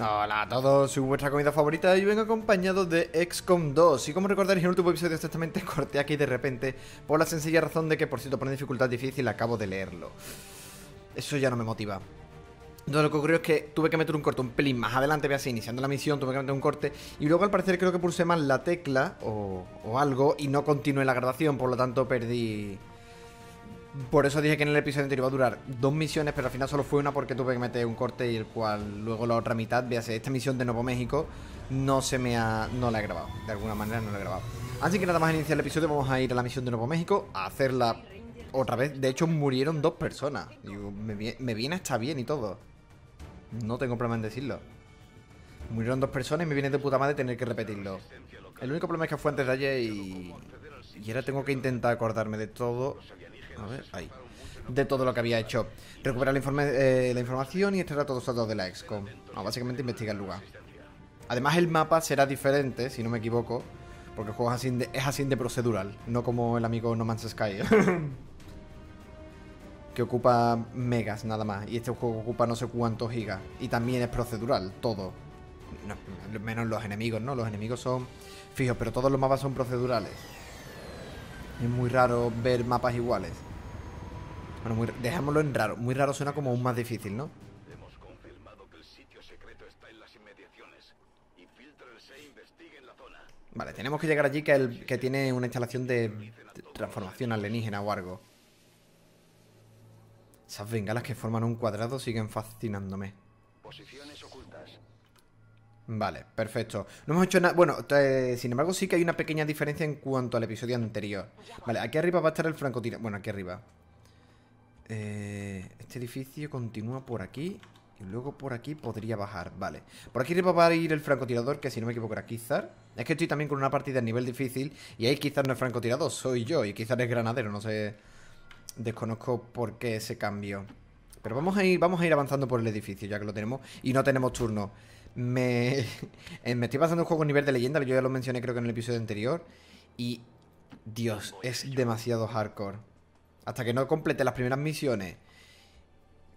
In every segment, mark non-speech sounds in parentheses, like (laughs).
Hola a todos, soy vuestra comida favorita y vengo acompañado de XCOM 2 Y como recordaréis en el último episodio exactamente corté aquí de repente Por la sencilla razón de que por cierto pone dificultad difícil acabo de leerlo. Eso ya no me motiva. Entonces lo que ocurrió es que tuve que meter un corte un pelín más adelante, veas, iniciando la misión, tuve que meter un corte y luego al parecer creo que pulsé mal la tecla o algo y no continué la grabación, por lo tanto perdí por eso dije que en el episodio anterior iba a durar dos misiones, pero al final solo fue una porque tuve que meter un corte y el cual luego la otra mitad, véase, esta misión de Nuevo México no se me ha... no la he grabado, de alguna manera no la he grabado. Así que nada más iniciar el episodio vamos a ir a la misión de Nuevo México a hacerla otra vez. De hecho murieron dos personas. me, me viene hasta bien y todo. No tengo problema en decirlo. Murieron dos personas y me viene de puta madre tener que repetirlo. El único problema es que fue antes de ayer y... Y ahora tengo que intentar acordarme de todo a ver, ahí. De todo lo que había hecho. Recuperar la, informe, eh, la información y extraer todos los datos de la XCOM. básicamente investigar el lugar. Además, el mapa será diferente, si no me equivoco. Porque el juego es así de procedural. No como el amigo No Man's Sky. (laughs) que ocupa megas nada más. Y este juego ocupa no sé cuántos gigas. Y también es procedural, todo. menos los enemigos, ¿no? Los enemigos son fijos, pero todos los mapas son procedurales. Es muy raro ver mapas iguales. Bueno, muy, dejémoslo en raro. Muy raro suena como aún más difícil, ¿no? Hemos confirmado que el sitio secreto está en las inmediaciones. Infiltrense e investiguen la zona. Vale, tenemos que llegar allí que, el, que tiene una instalación de, de transformación alienígena o algo. Esas bengalas que forman un cuadrado siguen fascinándome. Posiciones. Vale, perfecto. No hemos hecho nada... Bueno, sin embargo sí que hay una pequeña diferencia en cuanto al episodio anterior. Vale, aquí arriba va a estar el francotirador. Bueno, aquí arriba. Eh, este edificio continúa por aquí y luego por aquí podría bajar, vale Por aquí arriba va a ir el francotirador, que si no me equivoco era Kizar Es que estoy también con una partida a nivel difícil Y ahí Kizar no es francotirador, soy yo Y Kizar es granadero, no sé Desconozco por qué ese cambio Pero vamos a ir, vamos a ir avanzando por el edificio Ya que lo tenemos y no tenemos turno Me, (laughs) eh, me estoy pasando un juego a nivel de leyenda Yo ya lo mencioné creo que en el episodio anterior Y... Dios, es demasiado hardcore hasta que no complete las primeras misiones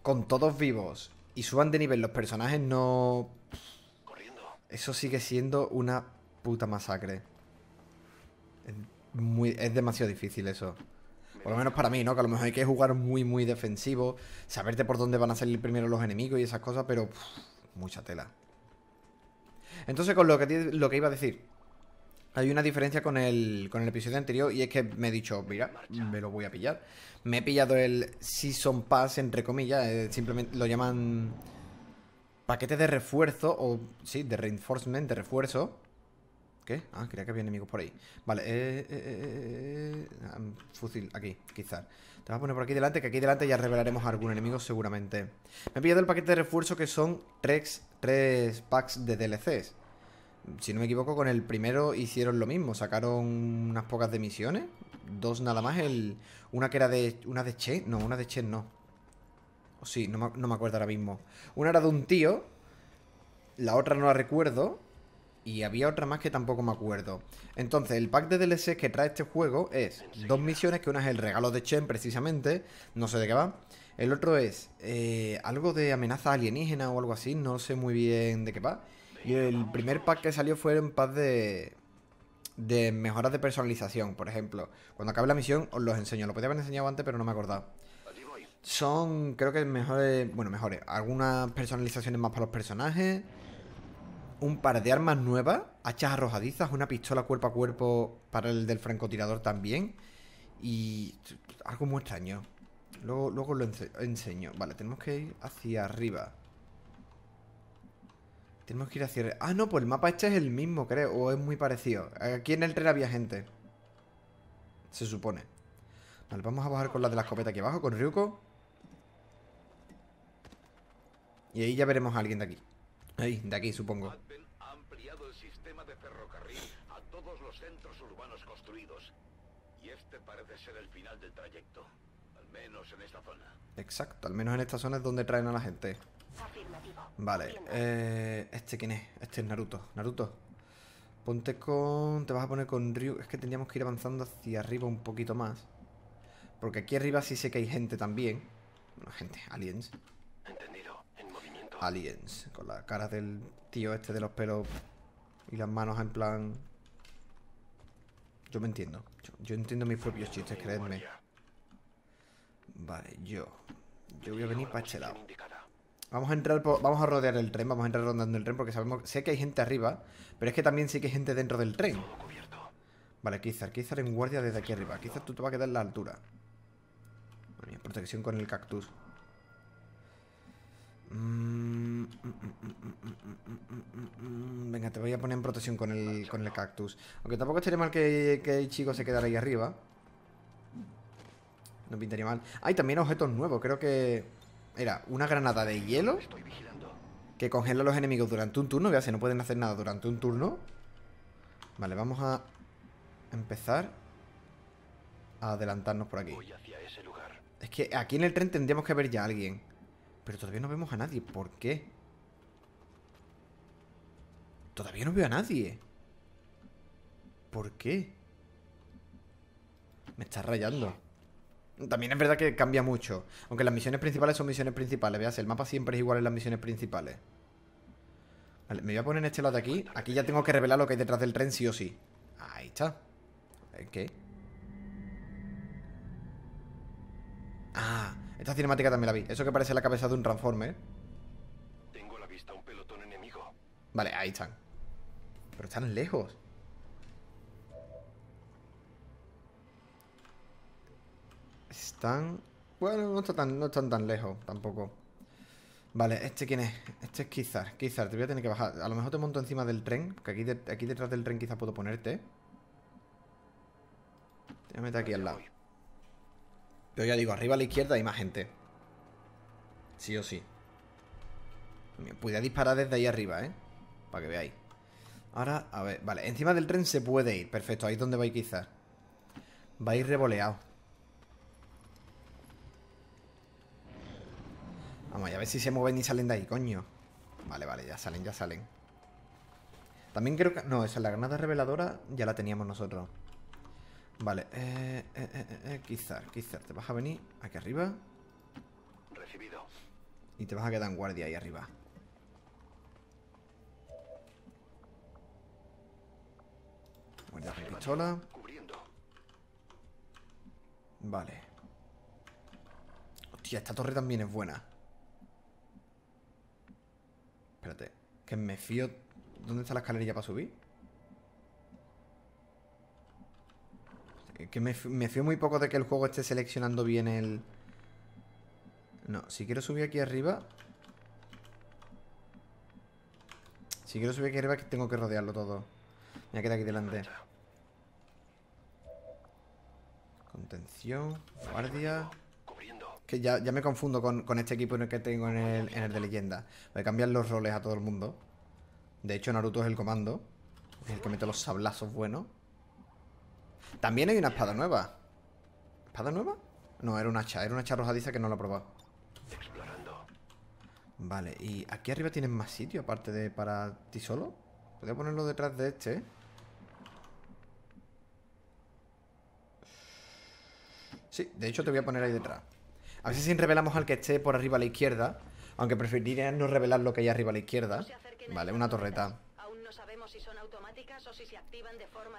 con todos vivos y suban de nivel los personajes, no... Eso sigue siendo una puta masacre. Es, muy, es demasiado difícil eso. Por lo menos para mí, ¿no? Que a lo mejor hay que jugar muy, muy defensivo, saberte por dónde van a salir primero los enemigos y esas cosas, pero... mucha tela. Entonces, con lo que, iba a decir, hay una diferencia con el, con el episodio anterior y es que me he dicho, mira, me lo voy a pillar. Me he pillado el Season Pass, entre comillas, eh, simplemente lo llaman paquete de refuerzo o, sí, de reinforcement, de refuerzo. ¿Qué? Ah, creía que había enemigos por ahí. Vale, eh, eh, eh, eh fusil, aquí, quizás. Te voy a poner por aquí delante, que aquí delante ya revelaremos algún enemigo seguramente. Me he pillado el paquete de refuerzo que son tres, tres packs de DLCs si no me equivoco, con el primero hicieron lo mismo. Sacaron unas pocas de misiones. Dos nada más. El, una que era de. Una de Che. No, una de Che no. O sí, no me, no me acuerdo ahora mismo. Una era de un tío. La otra no la recuerdo. Y había otra más que tampoco me acuerdo. Entonces, el pack de DLC que trae este juego es dos misiones, que una es el regalo de Chen, precisamente. No sé de qué va. El otro es eh, algo de amenaza alienígena o algo así. No sé muy bien de qué va. Y el primer pack que salió fue un pack de, de mejoras de personalización, por ejemplo. Cuando acabe la misión os los enseño. Lo podía haber enseñado antes, pero no me acordaba. Son, creo que mejores, bueno, mejores. Algunas personalizaciones más para los personajes. Un par de armas nuevas, hachas arrojadizas, una pistola cuerpo a cuerpo para el del francotirador también. Y algo muy extraño. Luego, luego lo enseño. Vale, tenemos que ir hacia arriba. Tenemos que ir hacia... Ah, no, pues el mapa este es el mismo, creo. O es muy parecido. Aquí en el tren había gente. Se supone. Vale, vamos a bajar con la de la escopeta aquí abajo, con Ryuko. Y ahí ya veremos a alguien de aquí. Ahí, de aquí, supongo. Ha ampliado el sistema de ferrocarril a todos los centros urbanos construidos. Y este parece ser el final del trayecto. Al menos en esta zona. Exacto, al menos en esta zona es donde traen a la gente. Vale, eh, ¿este quién es? Este es Naruto. Naruto, ponte con... Te vas a poner con Ryu. Es que tendríamos que ir avanzando hacia arriba un poquito más. Porque aquí arriba sí sé que hay gente también. Bueno, gente, aliens. Entendido. En movimiento. aliens. Con la cara del tío este de los pelos y las manos en plan... Yo me entiendo. Yo, entiendo mis propios chistes, creedme. Vale, yo... Yo voy a venir para este lado. Vamos a entrar por- vamos a rodear el tren, vamos a entrar rondando el tren porque sabemos, sé que hay gente arriba, pero es que también sé que hay gente dentro del tren. Vale, Kizar, Kizar en guardia desde aquí arriba. Kizar tú te vas a quedar en la altura. Protección con el cactus. Venga, te voy a poner en protección con el, con el cactus. Aunque tampoco estaría mal que, que el chico se quedara ahí arriba. No pintaría mal. Hay también objetos nuevos. Creo que era una granada de hielo que congela a los enemigos durante un turno. Vean, si no pueden hacer nada durante un turno. Vale, vamos a empezar a adelantarnos por aquí. Voy hacia ese lugar. Es que aquí en el tren tendríamos que ver ya a alguien. Pero todavía no vemos a nadie. ¿Por qué? Todavía no veo a nadie. ¿Por qué? Me está rayando. También es verdad que cambia mucho. Aunque las misiones principales son misiones principales. Veas, el mapa siempre es igual en las misiones principales. Vale, me voy a poner en este lado de aquí. Aquí ya tengo que revelar lo que hay detrás del tren sí o sí. Ahí está. ¿Eh, ¿Qué? Ah, esta cinemática también la vi. Eso que parece la cabeza de un Transformer. Tengo a la vista un pelotón enemigo. Vale, ahí están. Pero están lejos. Están... Bueno, no, está tan, no están tan lejos tampoco. Vale, ¿este quién es? Este es Kizar. Kizar, te voy a tener que bajar. A lo mejor te monto encima del tren. Porque aquí, de- aquí detrás del tren quizá puedo ponerte. Te voy a meter aquí al lado. Pero ya digo, arriba a la izquierda hay más gente. Sí o sí. Podría disparar desde ahí arriba, ¿eh? Para que veáis. Ahora, a ver, vale, encima del tren se puede ir. Perfecto, ahí es donde va a ir quizás. Va a ir revoleado. Vamos, a ver si se mueven y salen de ahí, coño. Vale, vale, ya salen, ya salen. También creo que... No, esa es la granada reveladora ya la teníamos nosotros. Vale, eh, eh, eh, eh, eh, quizás, quizás. Te vas a venir aquí arriba Recibido. y te vas a quedar en guardia ahí arriba. Guardia con pistola. Cubriendo. Vale. Hostia, esta torre también es buena. Espérate. Que me fío... ¿Dónde está la escalerilla para subir? Que me, me fío muy poco de que el juego esté seleccionando bien el... No, si quiero subir aquí arriba... Si quiero subir aquí arriba tengo que rodearlo todo. Me queda aquí delante. Contención, guardia... Que ya, ya me confundo con, con este equipo en el que tengo en el, en el de leyenda. Voy a cambiar los roles a todo el mundo. De hecho, Naruto es el comando. Es el que mete los sablazos buenos. También hay una espada nueva. ¿Espada nueva? No, era una hacha. Era una hacha arrojadiza que no la he probado. Explorando. Vale, y aquí arriba tienes más sitio aparte de para ti solo. Podría ponerlo detrás de este. Sí, de hecho te voy a poner ahí detrás. A ver si revelamos al que esté por arriba a la izquierda. Aunque preferiría no revelar lo que hay arriba a la izquierda. Vale, una torreta.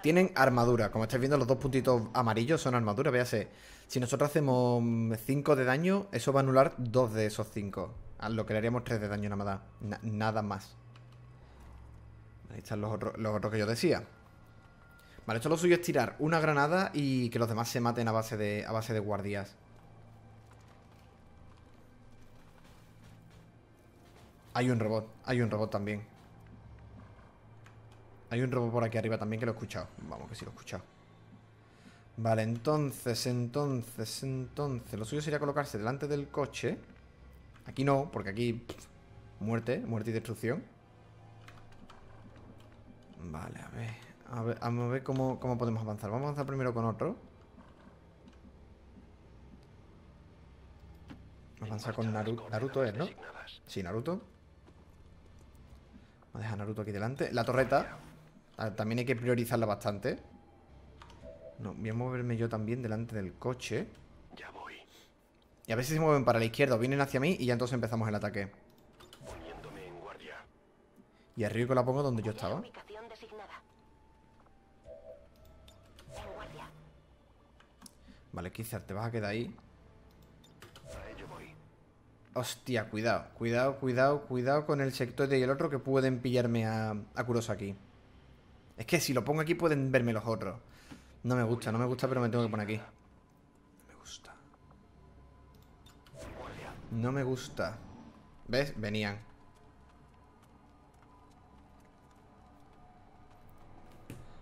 Tienen armadura. Como estáis viendo, los dos puntitos amarillos son armadura. Véase. Si nosotros hacemos 5 de daño, eso va a anular 2 de esos 5. A lo que le haríamos 3 de daño nada más. Na- nada más. Ahí están los otros, los otros que yo decía. Vale, esto lo suyo es tirar una granada y que los demás se maten a base de, a base de guardias. Hay un robot, hay un robot también. Hay un robot por aquí arriba también que lo he escuchado. Vamos, que sí lo he escuchado. Vale, entonces, entonces, entonces. Lo suyo sería colocarse delante del coche. Aquí no, porque aquí. pff, muerte, muerte y destrucción. Vale, a ver. A ver, a ver cómo, cómo podemos avanzar. Vamos a avanzar primero con otro. Avanzar con Naruto, Naruto es, ¿no? Sí, Naruto. Vamos a dejar Naruto aquí delante. La torreta. Ah, También hay que priorizarla bastante. No, voy a moverme yo también delante del coche. Ya voy. Y a ver si se mueven para la izquierda o vienen hacia mí y ya entonces empezamos el ataque. Y a Ryuko la pongo donde yo estaba. Vale, Kizar, te vas a quedar ahí. Hostia, cuidado, cuidado, cuidado, cuidado con el sector y el otro que pueden pillarme a, a Kurosaki. Es que si lo pongo aquí pueden verme los otros. No me gusta, no me gusta, pero me tengo que poner aquí. No me gusta. No me gusta. ¿Ves? Venían.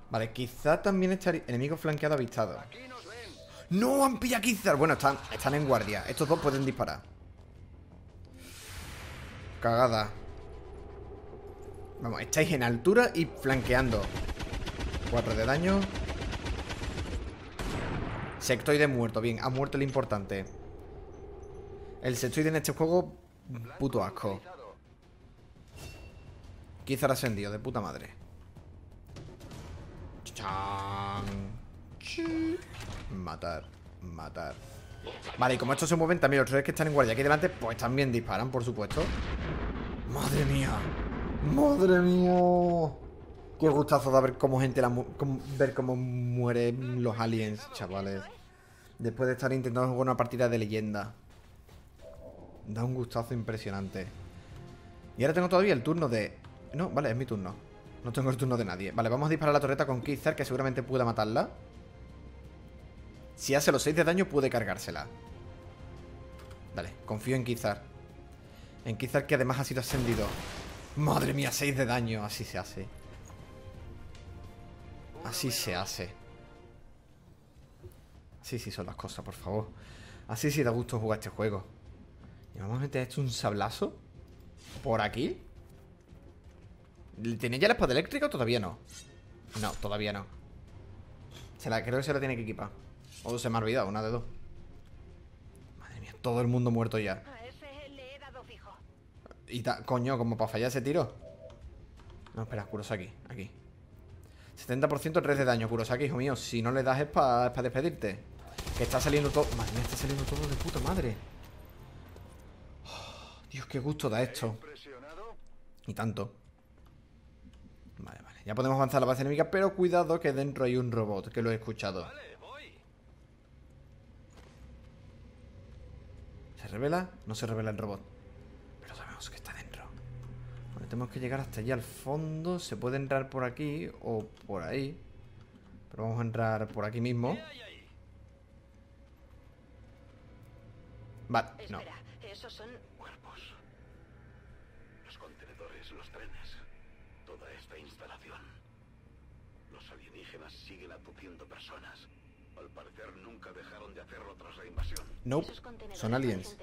Vale, quizá también estaría... Enemigo flanqueado avistado. ¡No! ¡Han pillado Kizar! Bueno, están, están en guardia. Estos dos pueden disparar. Cagada. Vamos, estáis en altura y flanqueando. 4 de daño. Sectoide muerto. Bien, ha muerto el importante. El sectoide en este juego, puto asco. Kizar ascendido, de puta madre. Matar, matar. Vale, y como estos se mueven, también los tres que están en guardia aquí delante, pues también disparan, por supuesto. Madre mía. Madre mía. Qué gustazo da ver cómo gente la cómo- ver cómo mueren los aliens, chavales. Después de estar intentando jugar una partida de leyenda. Da un gustazo impresionante. Y ahora tengo todavía el turno de... No, vale, es mi turno. No tengo el turno de nadie. Vale, vamos a disparar la torreta con Kizar, que seguramente pueda matarla. Si hace los 6 de daño, puede cargársela. Vale, confío en Kizar. En Kizar, que además ha sido ascendido. Madre mía, 6 de daño. Así se hace. Así se hace. Sí, sí, son las cosas, por favor. Así sí da gusto jugar este juego. Y vamos a meter esto un sablazo. ¿Por aquí? ¿Tiene ya la espada eléctrica o todavía no? No, todavía no. Se la, creo que se la tiene que equipar. O se me ha olvidado, una de dos. Madre mía, todo el mundo muerto ya. A ese le he dado fijo. Y ta- coño, como para fallar ese tiro. No, espera, Kurosaki, aquí. 70% 3 de daño, Kurosaki, hijo mío. Si no le das es para despedirte. Que está saliendo todo. Madre mía, está saliendo todo de puta madre. Oh, (sighs) Dios, qué gusto da esto. Y tanto. Vale, vale. Ya podemos avanzar a la base enemiga, pero cuidado que dentro hay un robot, que lo he escuchado. ¿Se revela? No se revela el robot. Pero sabemos que está dentro. Vale, tenemos que llegar hasta allá al fondo. Se puede entrar por aquí o por ahí. Pero vamos a entrar por aquí mismo. Vale, no. Espera, esos son... Cuerpos. Los contenedores, los trenes. Toda esta instalación. Los alienígenas siguen abduciendo personas. Al parecer nunca dejaron de hacerlo tras la invasión. Nope. esos contenedores Son aliens.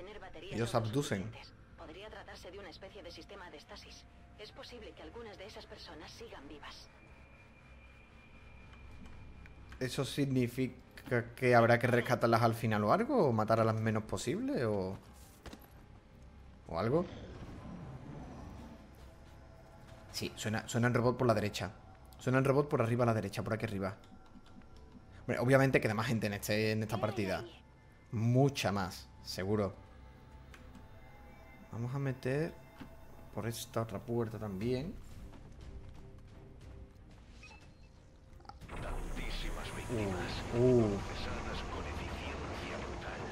Ellos abducen. Podría tratarse de una especie de sistema de estasis. Es posible que algunas de esas personas sigan vivas. ¿Eso significa que habrá que rescatarlas al final o algo? ¿O matar a las menos posible? ¿O, o algo? Sí, suena, suena el robot por la derecha. Suena el robot por arriba a la derecha, por aquí arriba. Obviamente queda más gente en, este, en esta partida. Mucha más, seguro. Vamos a meter por esta otra puerta también. Tantísimas víctimas. Uh, Procesadas con eficiencia brutal.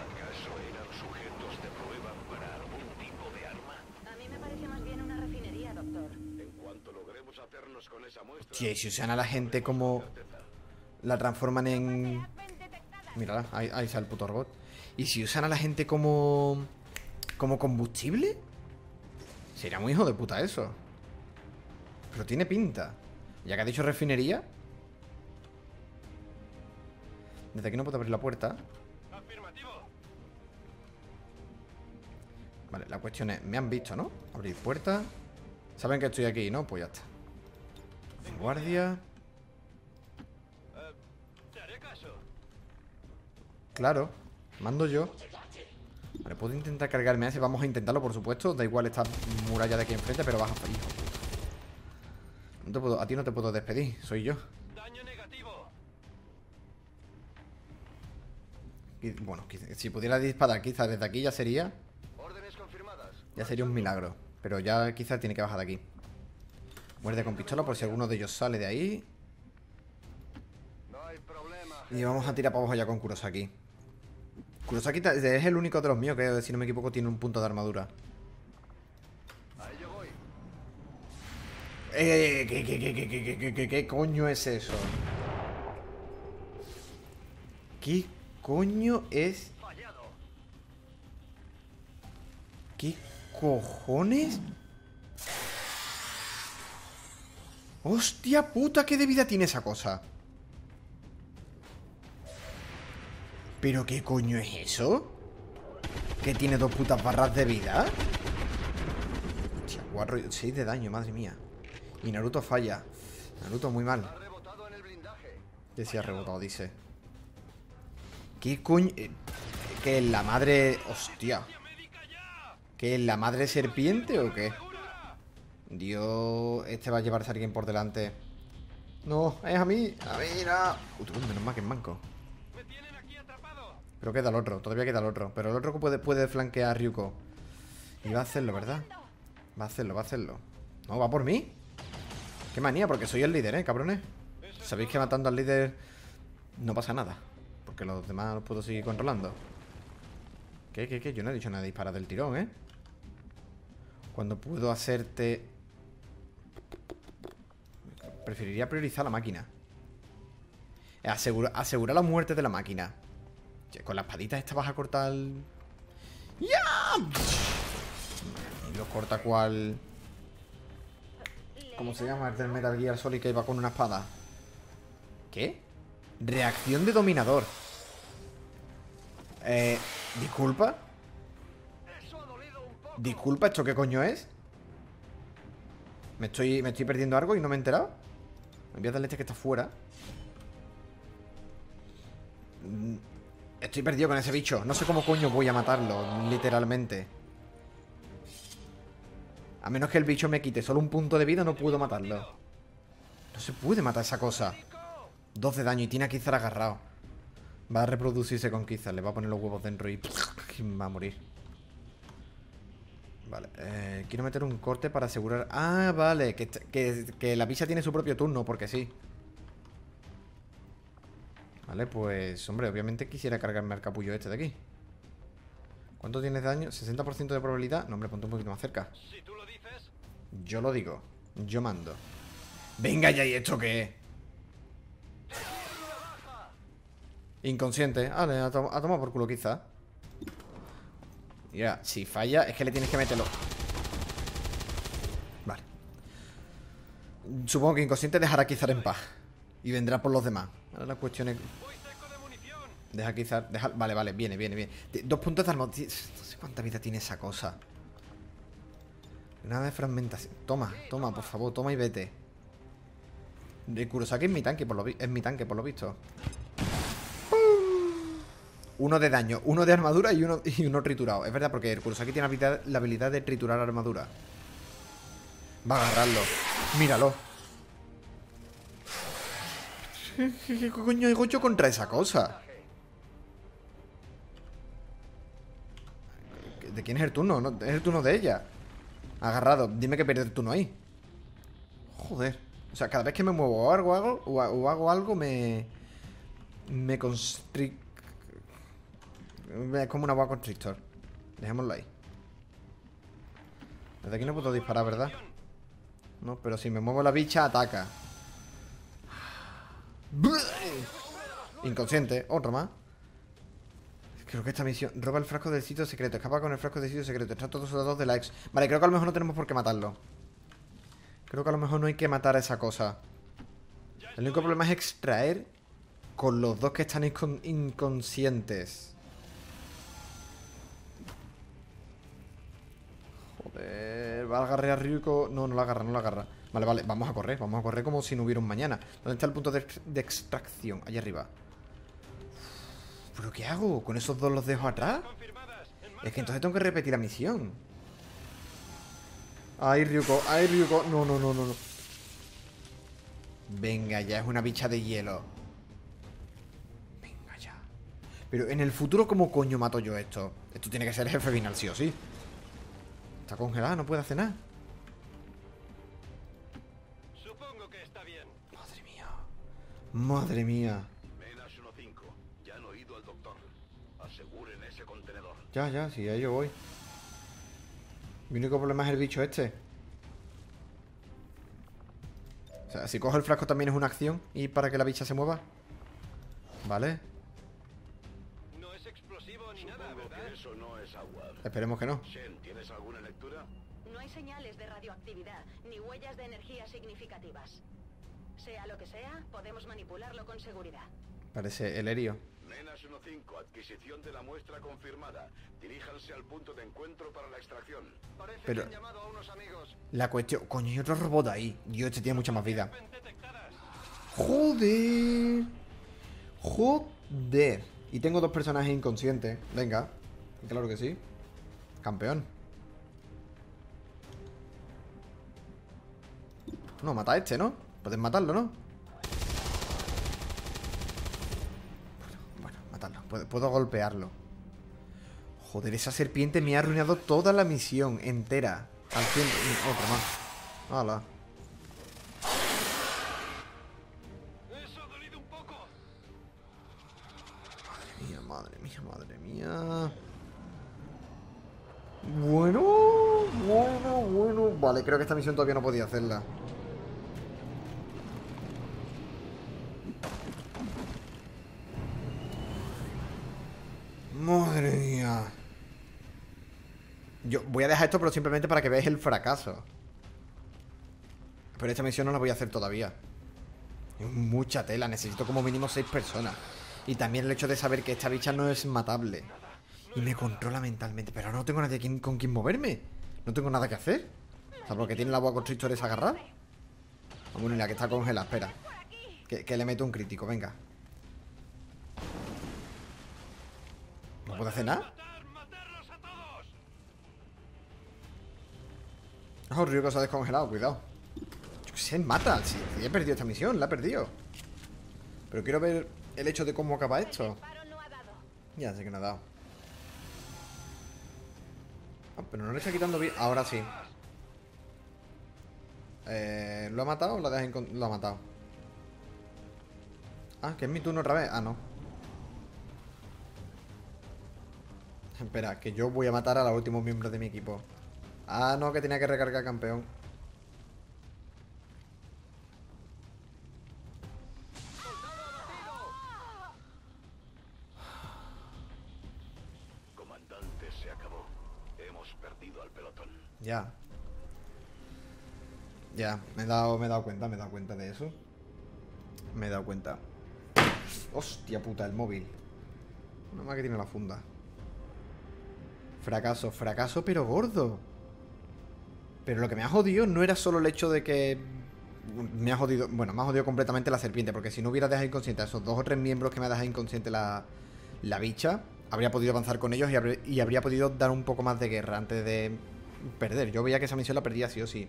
¿Acaso eran sujetos de prueba para algún tipo de arma? A mí me parece más bien una refinería, doctor. En cuanto logremos hacernos con esa muestra... Tía, y si usan a la gente como la transforman en... Mírala, ahí, ahí está el puto robot. ¿Y si usan a la gente como... como combustible? Sería muy hijo de puta eso. Pero tiene pinta. Ya que ha dicho refinería... Desde aquí no puedo abrir la puerta. Afirmativo. Vale, la cuestión es... Me han visto, ¿no? Abrir puerta. Saben que estoy aquí, ¿no? Pues ya está. Guardia... Eh. Claro, mando yo. Vale, puedo intentar cargarme a ese. Vamos a intentarlo, por supuesto. Da igual esta muralla de aquí enfrente, pero baja hijo. No te puedo, a ti no te puedo despedir, soy yo. Daño negativo. Y, bueno, si pudiera disparar quizás desde aquí ya sería. Órdenes confirmadas. Ya sería un milagro. Pero ya quizás tiene que bajar de aquí. Muerde con pistola por si alguno de ellos sale de ahí. No hay problema. Y vamos a tirar para abajo ya con Kurosaki. Kurosaki es el único de los míos que, si no me equivoco, tiene un punto de armadura. Eh, ¿qué, qué, qué, ¿Qué coño es eso? ¿Qué coño es? ¿Qué cojones? ¡Hostia puta! ¿Qué de vida tiene esa cosa? ¿Pero qué coño es eso? ¿Que tiene dos putas barras de vida? Hostia, 6 de daño, madre mía y Naruto falla. Naruto muy mal. Que sí ha rebotado, dice. ¿Qué coño? eh, ¿Que es la madre...? Hostia. ¿Que es la madre serpiente o qué? Dios, este va a llevarse a alguien por delante. No, es a mí. A mí, no. Uy, menos mal que es manco. Pero queda el otro, todavía queda el otro. Pero el otro que puede, puede flanquear a Ryuko. Y va a hacerlo, ¿verdad? Va a hacerlo, va a hacerlo. No, va por mí. Qué manía, porque soy el líder, ¿eh, cabrones? Sabéis que matando al líder no pasa nada. Porque los demás los puedo seguir controlando. ¿Qué, qué, qué? Yo no he dicho nada de disparar del tirón, ¿eh? Cuando puedo hacerte... Preferiría priorizar la máquina. Asegura, asegura la muerte de la máquina. Con la espadita esta vas a cortar... ¡Ya! Y lo corta cual... ¿Cómo se llama? El del Metal Gear Solid que iba con una espada. ¿Qué? Reacción de dominador. Eh... ¿Disculpa? ¿Disculpa? ¿Esto qué coño es? ¿Me estoy, ¿Me estoy perdiendo algo y no me he enterado? Me voy a darle este que está fuera. Mm, Estoy perdido con ese bicho. No sé cómo coño voy a matarlo, literalmente. A menos que el bicho me quite solo un punto de vida, no puedo matarlo. No se puede matar esa cosa. Dos de daño y tiene a Kizar agarrado. Va a reproducirse con Kizar, le va a poner los huevos dentro y va a morir. Vale, eh, quiero meter un corte para asegurar... Ah, vale, que, la bicha tiene su propio turno, porque sí. Vale, pues, hombre, obviamente quisiera cargarme al capullo este de aquí. ¿Cuánto tienes de daño? ¿60% de probabilidad? No, hombre, ponte un poquito más cerca. Yo lo digo. Yo mando. Venga ya, ¿y esto qué? Inconsciente. Vale, a, to- a tomar por culo quizá. Mira, si falla es que le tienes que meterlo. Vale. Supongo que inconsciente dejará quizá en paz. Y vendrá por los demás. Ahora la cuestión es... Deja quizá... Deja... Vale, vale, viene, viene, viene. Dos puntos de armadura. No sé cuánta vida tiene esa cosa. Nada de fragmentación. Toma, toma, por favor, toma y vete. De Kurosaki es mi tanque, por lo es mi tanque, por lo visto. Uno de daño, uno de armadura y uno, triturado. Es verdad, porque el Kurosaki tiene la habilidad, de triturar armadura. Va a agarrarlo. Míralo. ¿Qué coño hago yo contra esa cosa? ¿De quién es el turno? No, es el turno de ella. Agarrado. Dime que pierde el turno ahí. Joder. O sea, cada vez que me muevo o hago algo, o, ha- o hago algo, me. Me constric. Es como una boa constrictor. Dejémoslo ahí. Desde aquí no puedo disparar, ¿verdad? No, pero si me muevo la bicha, ataca. Inconsciente. Otro más. Creo que esta misión. Roba el frasco del sitio secreto. Escapa con el frasco del sitio secreto. Extrae todos los soldados de la ex. Vale, creo que a lo mejor no tenemos por qué matarlo. Creo que a lo mejor no hay que matar a esa cosa. El único problema es extraer con los dos que están incon- inconscientes. Joder, va a agarrar a Ryuko. No, no la agarra, no la agarra. Vale, vale, vamos a correr, vamos a correr como si no hubiera un mañana. ¿Dónde está el punto de, de extracción? Allá arriba. ¿Pero qué hago? ¿Con esos dos los dejo atrás? Es que entonces tengo que repetir la misión. Ay, Ryuko, ay, Ryuko. No, no, no, no, no. Venga, ya es una bicha de hielo. Venga ya. Pero en el futuro, ¿cómo coño mato yo esto? Esto tiene que ser el jefe final, sí o sí. Está congelada, no puede hacer nada. Supongo que está bien. Madre mía. Madre mía. Ya, ya, sí, ahí yo voy. Mi único problema es el bicho este. O sea, si cojo el frasco también es una acción y para que la bicha se mueva. Vale. No es explosivo ni nada, Supongo ¿verdad? que eso no es agua. Esperemos que no. Shen, ¿tienes alguna lectura? No hay señales de radioactividad ni huellas de energía significativas. Sea lo que sea, podemos manipularlo con seguridad. Parece el herio. Menas 1-5. Adquisición de la muestra confirmada. Diríjanse al punto de encuentro para la extracción. Parece Pero- que han llamado a unos amigos. La cuestión... Coño, hay otro robot ahí. Yo, este tiene mucha más vida. Joder. Joder. Y tengo dos personajes inconscientes. Venga. Claro que sí. Campeón. No, mata a este, ¿no? Puedes matarlo, ¿no? Bueno, Bueno, matarlo. Puedo, puedo golpearlo. Joder, esa serpiente me ha arruinado toda la misión entera. Al cien... Otro más. Hala. Poco. mía, madre mía, madre mía. Bueno, bueno, bueno. Vale, creo que esta misión todavía no podía hacerla. Madre mía. Yo voy a dejar esto, pero simplemente para que veáis el fracaso. Pero esta misión no la voy a hacer todavía. Es mucha tela, necesito como mínimo seis personas. Y también el hecho de saber que esta bicha no es matable. Y me controla mentalmente. Pero no tengo nadie con quien moverme. No tengo nada que hacer. O sea, porque tiene la boa constrictores agarrada. Ah, bueno, y la que está congelada, espera. Que, que le meto un crítico, venga. ¿No puedo hacer nada? Río que se ha descongelado, cuidado. Yo qué sé, mata. Si, si he perdido esta misión, la he perdido. Pero quiero ver el hecho de cómo acaba esto. Ya sé que no ha dado. Ah, pero no le está quitando bien. Ahora sí. Eh, ¿Lo ha matado o lo, lo ha matado? Ah, que es mi turno otra vez. Ah, no. Espera, que yo voy a matar a los últimos miembros de mi equipo. Ah, no, que tenía que recargar campeón. Comandante, se acabó. Hemos perdido al pelotón. Ya. Ya, me he dado, me he dado cuenta, me he dado cuenta de eso. Me he dado cuenta. Hostia puta, el móvil. Nada más que tiene la funda. Fracaso, fracaso pero gordo. Pero lo que me ha jodido no era solo el hecho de que me ha jodido, bueno, me ha jodido completamente la serpiente, porque si no hubiera dejado inconsciente a esos dos o tres miembros que me ha dejado inconsciente la, la bicha, habría podido avanzar con ellos y, habría- podido dar un poco más de guerra antes de perder. Yo veía que esa misión la perdía sí o sí,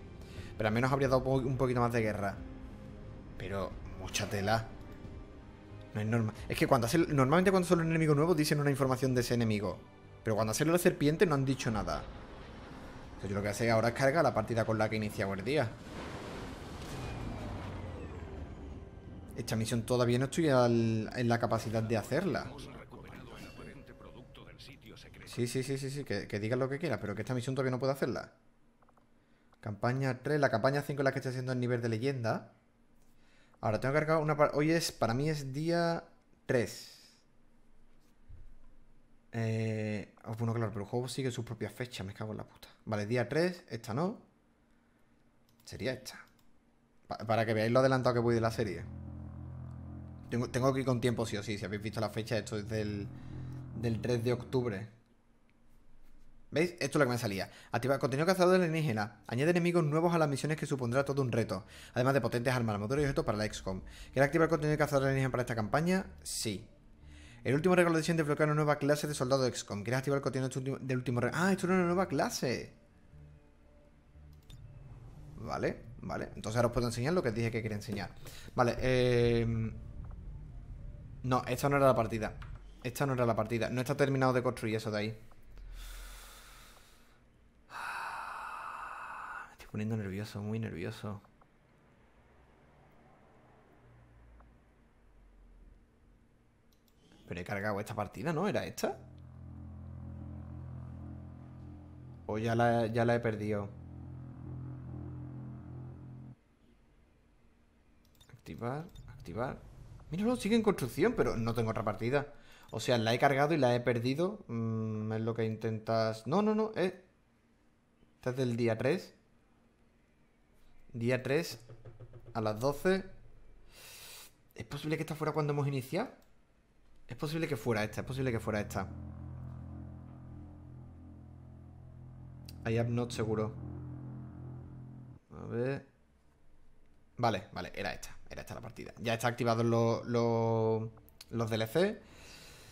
pero al menos habría dado un poquito más de guerra. Pero mucha tela. No es normal. Es que cuando hace, normalmente cuando son los enemigos nuevos dicen una información de ese enemigo. Pero cuando hacen la serpiente no han dicho nada. Entonces yo lo que hace ahora es cargar la partida con la que iniciamos el día. Esta misión todavía no estoy en la capacidad de hacerla. Sí, sí, sí, sí, sí, que, que digas lo que quieras, pero que esta misión todavía no puedo hacerla. Campaña 3, la campaña 5 es la que estoy haciendo el nivel de leyenda. Ahora tengo que cargar una Hoy es, para mí es día 3. Eh... bueno, claro, pero el juego sigue sus propias fechas, me cago en la puta. Vale, día 3, esta no. Sería esta. Pa- para que veáis lo adelantado que voy de la serie. Tengo, tengo que ir con tiempo, sí o sí. Si habéis visto la fecha, esto es del, del 3 de octubre. ¿Veis? Esto es lo que me salía. Activar contenido cazador alienígena. Añade enemigos nuevos a las misiones que supondrá todo un reto. Además de potentes armas, motores y objetos para la XCOM. ¿Quieres activar contenido cazador alienígena para esta campaña? Sí. El último regalo de Shen desbloquea una nueva clase de soldado XCOM. ¿Quieres activar el contenido del último regalo? Ah, esto era una nueva clase. Vale, vale. Entonces ahora os puedo enseñar lo que dije que quería enseñar. Vale, eh... No, esta no era la partida. Esta no era la partida. No está terminado de construir eso de ahí. poniendo nervioso, muy nervioso. Pero he cargado esta partida, ¿no? ¿Era esta? O ya la, ya la he perdido. Activar, activar. Míralo, sigue en construcción, pero no tengo otra partida. O sea, la he cargado y la he perdido. Mm, es lo que intentas. No, no, no. Eh. Este es del día 3. Día 3 a las 12. ¿Es posible que esta fuera cuando hemos iniciado? Es posible que fuera esta, es posible que fuera esta. I am not seguro. A ver. Vale, vale, era esta. Era esta la partida. Ya está activados los, los, los DLC.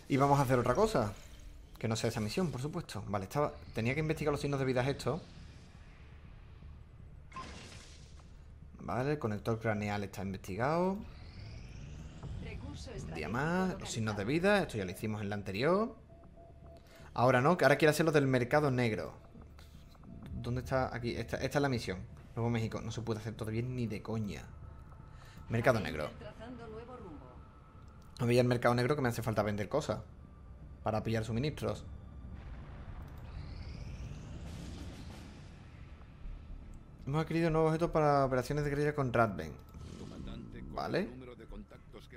Y vamos a hacer otra cosa. Que no sea esa misión, por supuesto. Vale, estaba. Tenía que investigar los signos de vida esto. Vale, el conector craneal está investigado. Un día más. Los signos de vida. Esto ya lo hicimos en la anterior. Ahora no, que ahora quiero hacer lo del mercado negro. ¿Dónde está? Aquí. Esta, esta es la misión. Nuevo México. No se puede hacer todavía ni de coña. Mercado negro. No veía el mercado negro que me hace falta vender cosas. Para pillar suministros. Hemos adquirido nuevos objetos para operaciones de guerrilla con Radben. Vale. el número de contactos que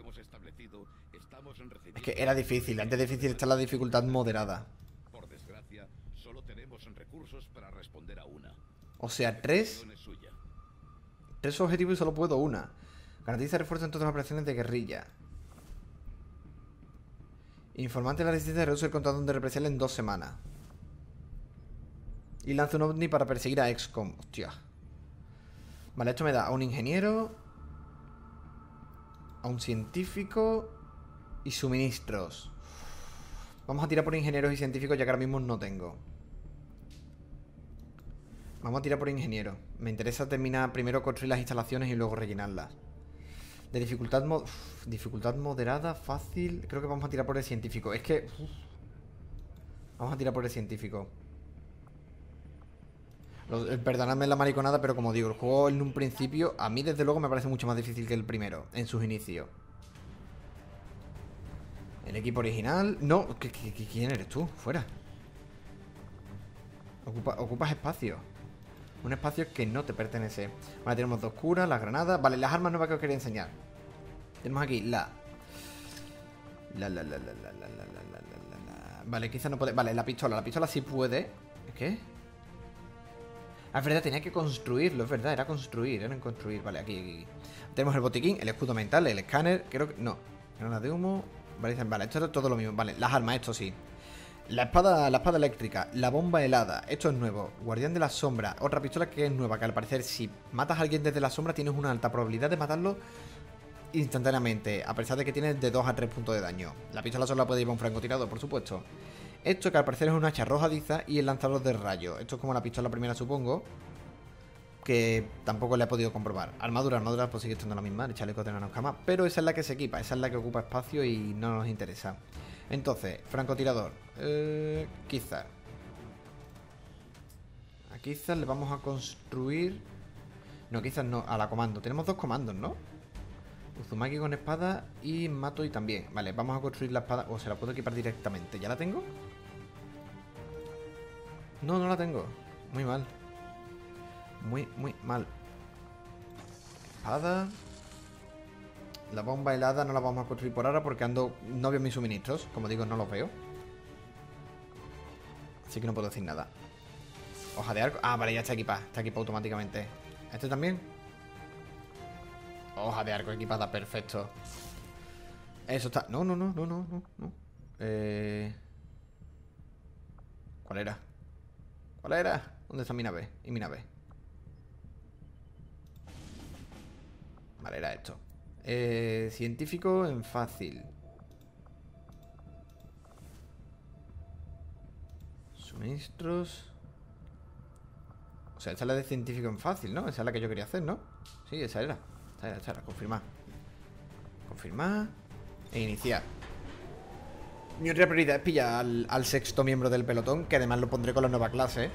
estamos en. Es que era difícil. Antes difícil está la dificultad moderada. Por desgracia, solo tenemos recursos para responder a una. O sea, tres, tres objetivos y solo puedo una. Garantiza refuerzo en todas las operaciones de guerrilla. Informante de la resistencia reduce el contador de represión en dos semanas. Y lanza un ovni para perseguir a XCOM. Hostia. Vale, esto me da a un ingeniero. A un científico. Y suministros. Vamos a tirar por ingenieros y científicos ya que ahora mismo no tengo. Vamos a tirar por ingeniero. Me interesa terminar primero construir las instalaciones y luego rellenarlas. De dificultad, mo- uf, dificultad moderada, fácil. Creo que vamos a tirar por el científico. Es que. Vamos a tirar por el científico. Eh, perdonadme la mariconada, pero como digo, el juego en un principio, a mí desde luego me parece mucho más difícil que el primero, en sus inicios. El equipo original. No, ¿qué- qué- qué- ¿quién eres tú? Fuera. Ocupa- ocupas espacio. Un espacio que no te pertenece. Vale, tenemos dos curas, las granadas. Vale, las armas nuevas que os quería enseñar. Tenemos aquí la. La, la, la, la, la, la, la, la, la, la. Vale, quizás no puede. Vale, la pistola. La pistola sí puede. ¿Qué? Ah, es verdad, tenía que construirlo, es verdad, era construir, era construir. Vale, aquí, aquí. Tenemos el botiquín, el escudo mental, el escáner, creo que. No. Granada de humo. Vale, vale, esto es todo lo mismo. Vale, las armas, esto sí. La espada, la espada eléctrica, la bomba helada, esto es nuevo. Guardián de la sombra, otra pistola que es nueva, que al parecer si matas a alguien desde la sombra tienes una alta probabilidad de matarlo instantáneamente, a pesar de que tienes de 2 a 3 puntos de daño. La pistola solo la puede llevar un francotirador, por supuesto. Esto que al parecer es un hacha arrojadiza y el lanzador de rayo. Esto es como la pistola primera, supongo. Que tampoco le he podido comprobar. Armadura, armadura, pues sigue estando la misma, el chaleco de nanoscama. Pero esa es la que se equipa, esa es la que ocupa espacio y no nos interesa. Entonces, francotirador. Eh, quizá. A quizás le vamos a construir. No, quizás no, a la comando. Tenemos dos comandos, ¿no? Uzumaki con espada y Matoi también. Vale, vamos a construir la espada. O se la puedo equipar directamente. ¿Ya la tengo? No, no la tengo. Muy mal. Muy, muy mal. Espada. La bomba helada no la vamos a construir por ahora porque ando. No veo mis suministros. Como digo, no los veo. Así que no puedo decir nada. Hoja de arco. Ah, vale, ya está equipada. Está equipado automáticamente. ¿Este también? Hoja de arco equipada, perfecto. Eso está. No, no, no, no, no. no. Eh... ¿Cuál era? ¿Cuál era? ¿Dónde está mi nave? ¿Y mi nave? Vale, era esto. Eh, científico en fácil. Suministros. O sea, esa es la de científico en fácil, ¿no? Esa es la que yo quería hacer, ¿no? Sí, esa era. Esa era, esa era. Confirmar. Confirmar. E iniciar. Mi otra prioridad es pillar al, sexto miembro del pelotón, que además lo pondré con la nueva clase.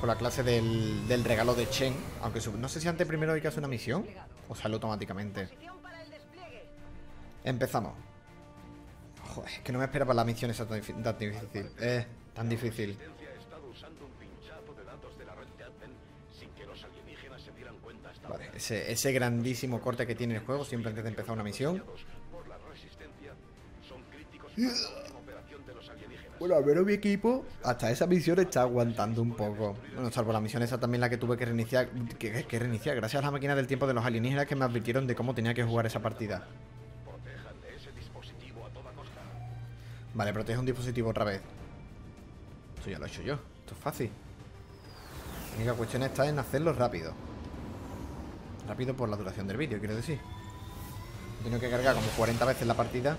con la clase del, del regalo de Chen. Aunque su- no sé si antes primero hay que hacer una misión o sale automáticamente. Empezamos. Joder, es que no me esperaba la misión esa tan, tan difícil. Eh, tan difícil. Vale, ese grandísimo corte que tiene el juego siempre antes de empezar una misión. Bueno, menos mi equipo hasta esa misión está aguantando un poco. Bueno, salvo la misión esa también la que tuve que reiniciar, que, que- reiniciar gracias a la máquina del tiempo de los alienígenas que me advirtieron de cómo tenía que jugar esa partida. Vale, protege un dispositivo otra vez. Esto ya lo he hecho yo. Esto es fácil. La única cuestión está en hacerlo rápido. Rápido por la duración del vídeo, quiero decir. He tenido que cargar como 40 veces la partida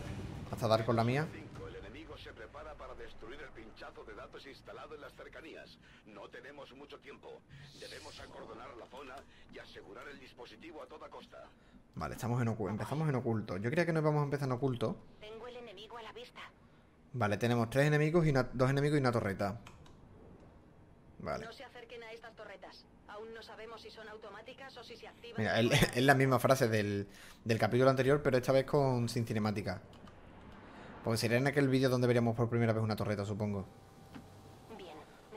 hasta dar con la mía. 5. El enemigo se prepara para destruir el pinchazo de datos instalado en las cercanías. No tenemos mucho tiempo. Debemos acordonar la zona y asegurar el dispositivo a toda costa. Vale, estamos en ocu- empezamos en oculto. Yo creía que no íbamos a empezar en oculto. Tengo el enemigo a la vista. Vale, tenemos tres enemigos y una- dos enemigos y una torreta. Vale. No se acerquen a estas torretas. Aún no sabemos si son automáticas o si se activan. Mira, (laughs) es la misma frase del, del capítulo anterior, pero esta vez con sin cinemática. Porque sería en aquel vídeo donde veríamos por primera vez una torreta, supongo.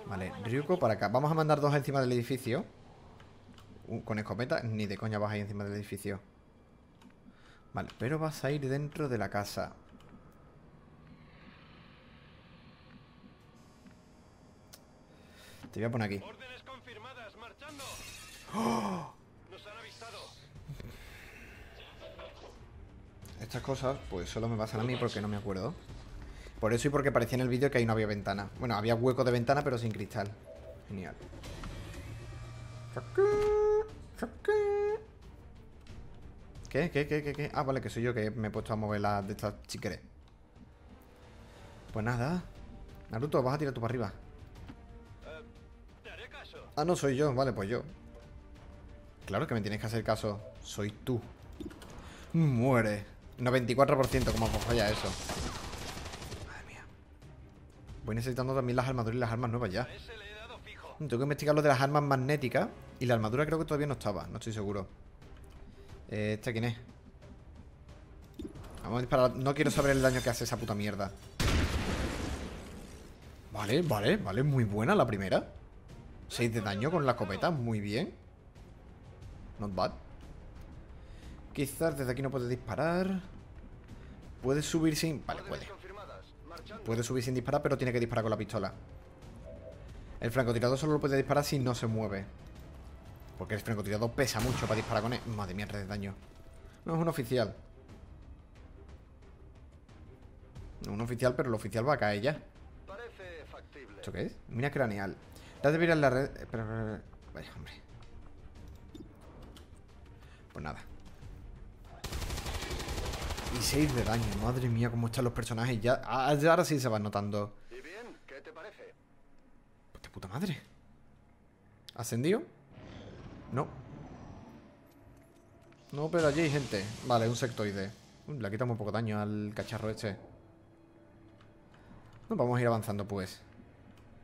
Vale, Ryuko para acá. Vamos a mandar dos encima del edificio. Uh, con escopeta, ni de coña vas ahí encima del edificio. Vale, pero vas a ir dentro de la casa. Te voy a poner aquí. Órdenes confirmadas, marchando. Nos han avistado. Estas cosas, pues solo me pasan a mí porque no me acuerdo. Por eso y porque parecía en el vídeo que ahí no había ventana. Bueno, había hueco de ventana, pero sin cristal. Genial. ¿Qué? ¿Qué? ¿Qué? ¿Qué? ¿Qué? Ah, vale, que soy yo que me he puesto a mover las de estas chiqueres. Pues nada. Naruto, vas a tirar tú para arriba. Caso. Ah, no, soy yo. Vale, pues yo. Claro que me tienes que hacer caso. Soy tú. Muere. 94%, como por falla eso. Madre mía. Voy necesitando también las armaduras y las armas nuevas ya. Tengo que investigar lo de las armas magnéticas. Y la armadura creo que todavía no estaba. No estoy seguro. Eh, ¿Este quién es? Vamos a disparar. No quiero saber el daño que hace esa puta mierda. Vale, vale, vale. Muy buena la primera. 6 de daño con la escopeta. Muy bien. Not bad. Quizás desde aquí no puede disparar. Puede subir sin... Vale, puede. Puede subir sin disparar, pero tiene que disparar con la pistola. El francotirador solo lo puede disparar si no se mueve. Porque el francotirador pesa mucho para disparar con él. Madre mía, 3 de daño. No es un oficial. No es un oficial, pero el oficial va a caer ya. ¿Esto qué es? Mina craneal. Trata de mirar la red. Espera, espera, espera. Vaya, hombre. Pues nada. Y 6 de daño. Madre mía, cómo están los personajes ya. Ah, ahora sí se van notando. ¿Y bien? ¿Qué te parece? Pues de puta madre. ¿Ascendido? No. No, pero allí hay gente. Vale, un sectoide. Uy, le ha quitado muy poco daño al cacharro este. No, vamos a ir avanzando, pues.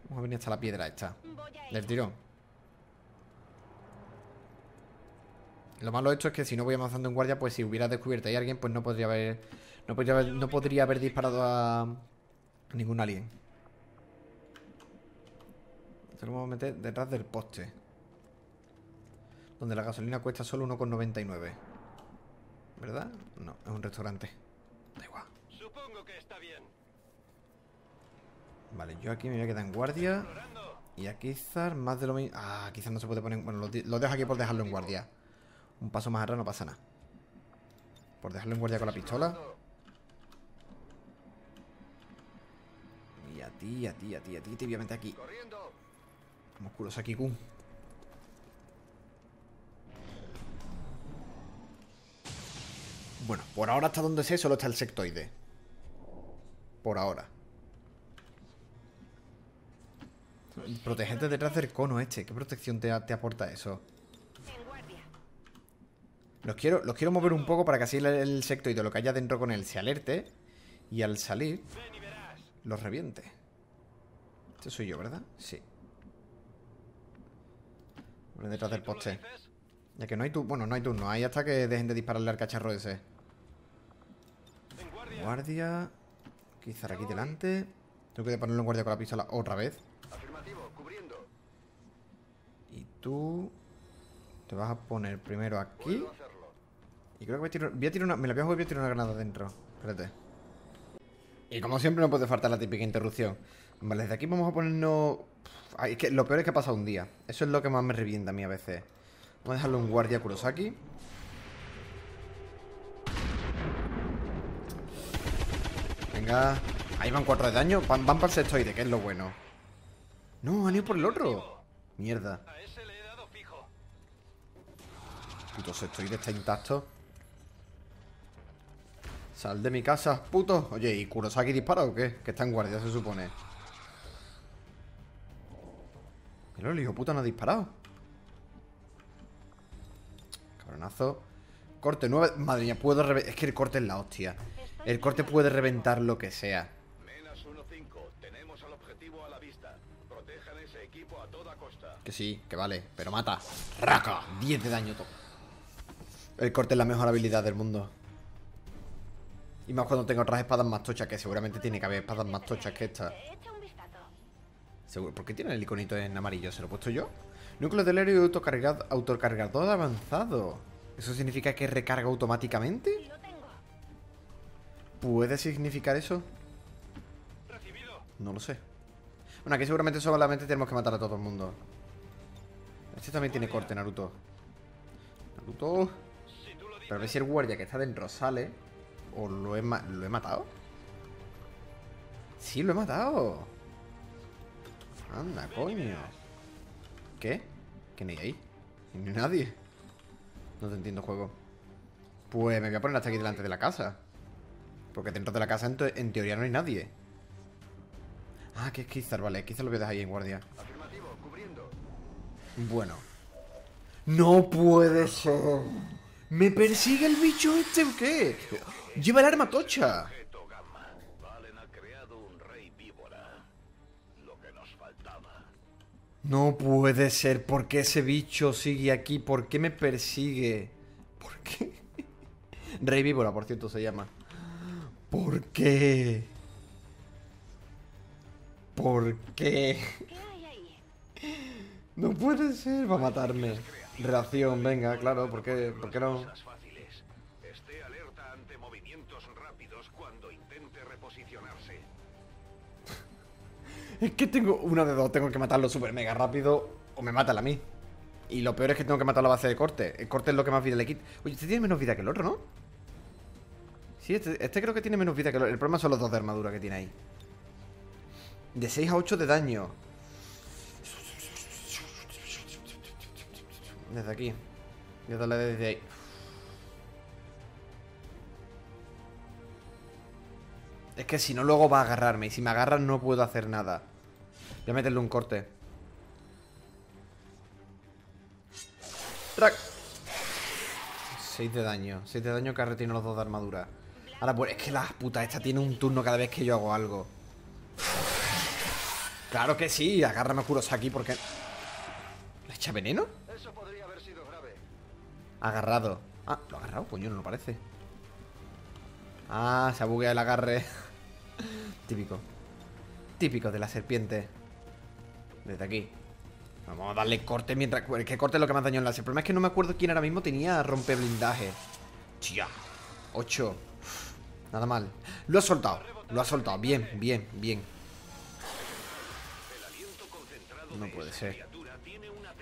Vamos a venir hasta la piedra esta. Del ir. tirón. Lo malo de esto es que si no voy avanzando en guardia, pues si hubiera descubierto ahí alguien, pues no podría haber. No podría haber, no podría haber disparado a. ningún alien. Esto lo vamos a meter detrás del poste. Donde la gasolina cuesta solo 1,99. ¿Verdad? No, es un restaurante. Da igual. Supongo que está bien. Vale, yo aquí me voy a quedar en guardia. Y aquí quizás más de lo mismo. Ah, quizás no se puede poner. Bueno, lo, lo dejo aquí por dejarlo en guardia. Un paso más atrás no pasa nada. Por dejarlo en guardia con la pistola. Y a ti, a ti, a ti, a ti, te voy a meter aquí. Kurosaki Kun. Bueno, por ahora hasta donde sé solo está el sectoide. Por ahora. Protegerte detrás del cono este. ¿Qué protección te, te aporta eso? Los quiero, los quiero mover un poco para que así el, el sectoide, lo que haya dentro con él, se alerte. Y al salir, los reviente. Este soy yo, ¿verdad? Sí. Pone detrás del ¿Tú lo poste. Ya que no hay turno. Bueno, no hay turno. Hay hasta que dejen de dispararle al cacharro ese. Guardia. Quizá aquí delante. Tengo que ponerlo en guardia con la pistola otra vez. Y tú. Te vas a poner primero aquí. Y creo que voy a tirar, voy a tirar una. Me la voy a jugar y voy a tirar una granada dentro. Espérate. Y como siempre, no puede faltar la típica interrupción. Vale, desde aquí vamos a ponernos. Ay, es que lo peor es que ha pasado un día. Eso es lo que más me revienta a mí a veces. Vamos a dejarlo en guardia Kurosaki. Venga. Ahí van cuatro de daño. Van, van para el sextoide, que es lo bueno. No, han ido por el otro. Mierda. Puto sextoide está intacto. Sal de mi casa, puto. Oye, ¿y Kurosaki dispara o qué? Que está en guardia, se supone. Pero el hijo puta no ha disparado. Cabronazo. Corte 9. Madre mía, puedo reventar. Es que el corte es la hostia. El corte puede reventar lo que sea. Menas 1-5. Tenemos al objetivo a la vista. Protejan ese equipo a toda costa. Que sí, que vale, pero mata. ¡Raca! 10 de daño todo. El corte es la mejor habilidad del mundo. Y más cuando tengo otras espadas más tochas, que seguramente tiene que haber espadas más tochas que esta. Seguro. ¿Por qué tiene el iconito en amarillo? ¿Se lo he puesto yo? Núcleo del héroe autocargado, autocargador avanzado. ¿Eso significa que recarga automáticamente? ¿Puede significar eso? No lo sé. Bueno, aquí seguramente solamente tenemos que matar a todo el mundo. Este también tiene corte, Naruto. Naruto. Pero a ver si el guardia que está dentro sale. ¿O lo he, lo he matado? Sí, lo he matado. Anda, coño. ¿Qué? ¿Que no hay ahí? Ni nadie. No te entiendo, juego. Pues me voy a poner hasta aquí delante de la casa. Porque dentro de la casa en, te- en teoría no hay nadie. Ah, que es Kizar, vale. Kizar lo voy a dejar ahí en guardia. Afirmativo, cubriendo. Bueno. No puede ser. ¿Me persigue el bicho este o qué? Lleva el arma tocha. No puede ser. ¿Por qué ese bicho sigue aquí? ¿Por qué me persigue? ¿Por qué? (laughs) Rey víbora, por cierto, se llama. ¿Por qué? ¿Por qué? No puede ser. Va a matarme. Reacción, venga, claro. ¿Por qué, ¿Por qué no? Cosas fáciles. Esté alerta ante movimientos rápidos cuando intente reposicionarse. (laughs) Es que tengo una de dos, tengo que matarlo súper mega rápido o me matan a mí. Y lo peor es que tengo que matar la base de corte. El corte es lo que más vida le quita. Oye, este tiene menos vida que el otro, ¿no? Sí, este, este creo que tiene menos vida que el otro. El problema son los dos de armadura que tiene ahí. De 6 a 8 de daño. Desde aquí. Voy a darle desde ahí. Es que si no, luego va a agarrarme. Y si me agarran, no puedo hacer nada. Voy a meterle un corte. ¡Track! 6 de daño. 6 de daño que retiene los dos de armadura. Ahora, pues es que la puta esta tiene un turno cada vez que yo hago algo. Claro que sí. Agárrame a Kurosaki porque... ¿Le echa veneno? Agarrado. Ah, lo ha agarrado, coño, no lo parece. Ah, se ha bugueado el agarre. (laughs) Típico. Típico de la serpiente. Desde aquí. Vamos a darle corte mientras. Es que corte es lo que más daño en El problema es que no me acuerdo quién ahora mismo tenía rompe blindaje. Tía. 8. Nada mal. Lo ha soltado. Lo ha soltado. Bien, bien, bien. No de puede ser.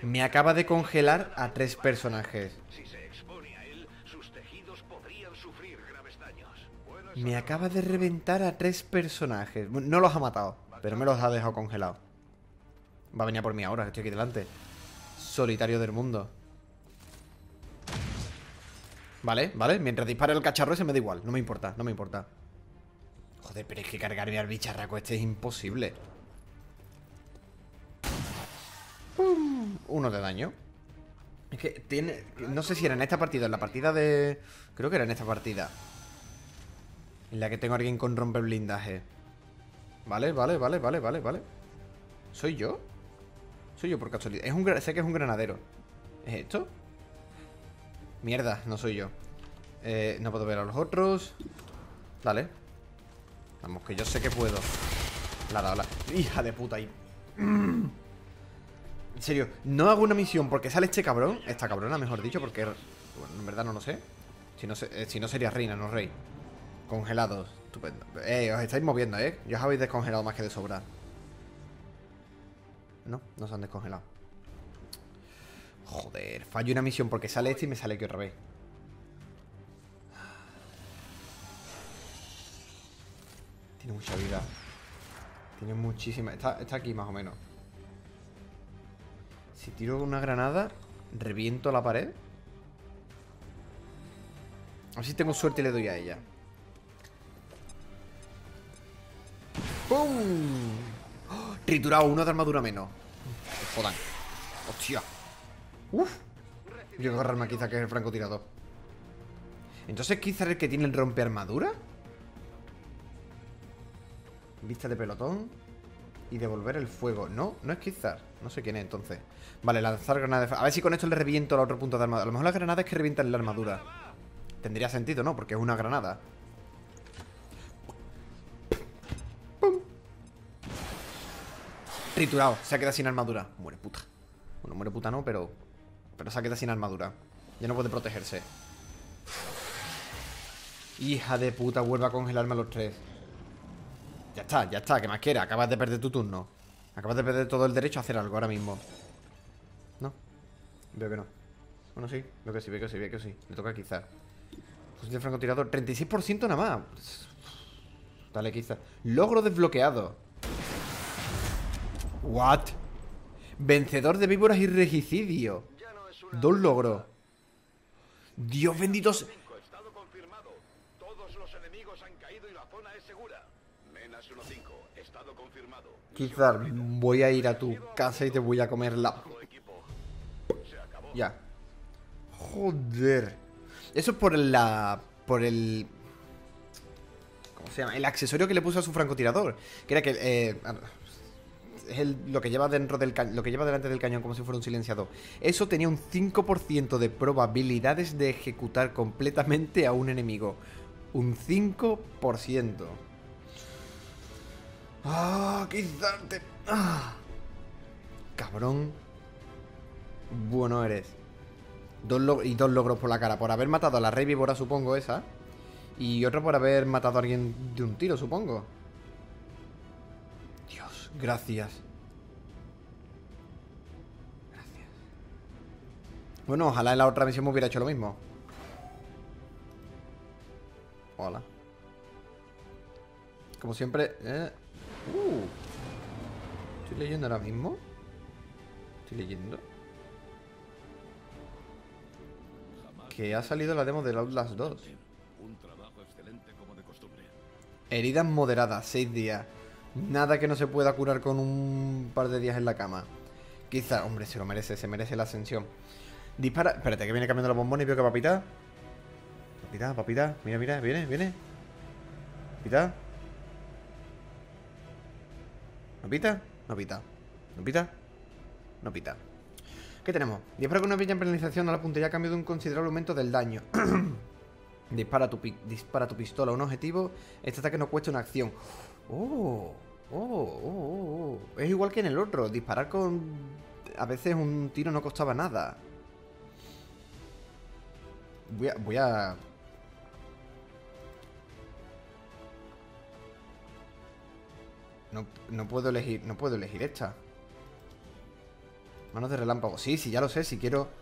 Me acaba de congelar a tres personajes. Me acaba de reventar a tres personajes. No los ha matado, pero me los ha dejado congelados. Va a venir por mí ahora, estoy aquí delante. Solitario del mundo. Vale, vale. Mientras dispare el cacharro ese me da igual. No me importa, no me importa. Joder, pero es que cargarme al bicharraco este es imposible. Pum, Uno de daño. Es que tiene... No sé si era en esta partida, en la partida de... Creo que era en esta partida. En la que tengo a alguien con romper blindaje. Vale, vale, vale, vale, vale, vale. ¿Soy yo? Soy yo por casualidad. Es un, sé que es un granadero. ¿Es esto? Mierda, no soy yo. Eh, no puedo ver a los otros. Dale. Vamos, que yo sé que puedo. La dado la... Hija de puta ahí. (clears throat) En serio, no hago una misión porque sale este cabrón. Esta cabrona, mejor dicho, porque... Bueno, en verdad no lo sé. Si no, eh, si no sería reina, no rey. Congelados. Estupendo. Eh, os estáis moviendo, ¿eh? Ya os habéis descongelado más que de sobra. No, no se han descongelado. Joder, fallo una misión porque sale este y me sale aquí otra vez. Tiene mucha vida. Tiene muchísima. Está, está aquí más o menos. Si tiro una granada, reviento la pared. A ver si tengo suerte y le doy a ella. ¡Pum! Triturado, uno de armadura menos. Me Jodan. ¡Hostia! ¡Uf! Yo agarrarme a Kizar, que es el francotirador. Entonces, ¿Kizar es el que tiene el rompe armadura? Vista de pelotón. Y devolver el fuego. No, no es Kizar. No sé quién es entonces. Vale, lanzar fa- A ver si con esto le reviento al otro punto de armadura. A lo mejor las granadas es que revientan la armadura. Tendría sentido, ¿no? Porque es una granada. Triturado. Se ha quedado sin armadura. Muere puta. Bueno, muere puta no, pero... Pero se ha quedado sin armadura. Ya no puede protegerse. Hija de puta, vuelve a congelarme a los tres. Ya está, ya está, ¿qué más quieres? Acabas de perder tu turno. Acabas de perder todo el derecho a hacer algo ahora mismo. No, veo que no. Bueno, sí, veo que sí, veo que sí, veo que sí. Le toca quizás. Fusil de francotirador, 36% nada más. Dale, quizás. Logro desbloqueado. What? Vencedor de víboras y regicidio. Dos logros. Dios bendito. se- Cinco, Estado confirmado. Todos los enemigos han caído y la zona es segura. Menas 1-5. Estado confirmado. Quizás voy a ir a tu casa y te voy a comer la... Ya. Joder. Eso es por la... Por el... ¿Cómo se llama? El accesorio que le puso a su francotirador. Que era que... eh, es el- lo que lleva dentro del lo que lleva delante del cañón como si fuera un silenciador. Eso tenía un 5% de probabilidades de ejecutar completamente a un enemigo. Un 5%. Ah, quizás te... Ah. Cabrón. Bueno eres. Dos y dos logros por la cara. Por haber matado a la rey víbora, supongo, esa. Y otro por haber matado a alguien de un tiro, supongo. Gracias. Gracias. Bueno, ojalá en la otra misión me hubiera hecho lo mismo. Hola. Como siempre... eh, Uh. Estoy leyendo ahora mismo. Estoy leyendo. Que ha salido la demo del Outlast 2. Un trabajo excelente como de costumbre. Heridas moderadas, 6 días. Nada que no se pueda curar con un par de días en la cama. Quizá, hombre, se lo merece, se merece la ascensión. Dispara. Espérate, que viene cambiando los bombones y veo que papita. Papita, papita. Mira, mira, viene, viene. Papita. ¿No pita? No pita. ¿No pita? No pita. ¿Qué tenemos? Dispara con una bella penalización a la puntería a cambio de un considerable aumento del daño. (clears throat) Dispara tu, dispara tu pistola a un objetivo. Este ataque no cuesta una acción. Oh, oh, oh, oh. Es igual que en el otro. Disparar con. A veces un tiro no costaba nada. Voy a. Voy a. No, no puedo elegir. No puedo elegir esta. Manos de relámpago. Sí, sí, ya lo sé. Si quiero.